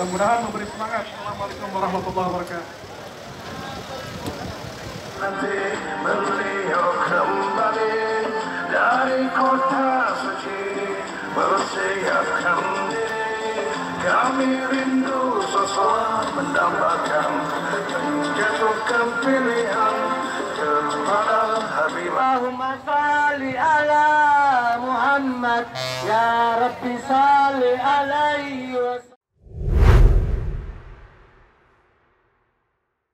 Mudah-mudahan memberi semangat. Assalamualaikum warahmatullahi wabarakatuh. Nanti beliau kembali dari kota suci Bersiapkan Kami rindu sosok mendambakan Menjatuhkan pilihan kepada Habibah Allahumma salli ala Muhammad Ya Rabbi salli alaihi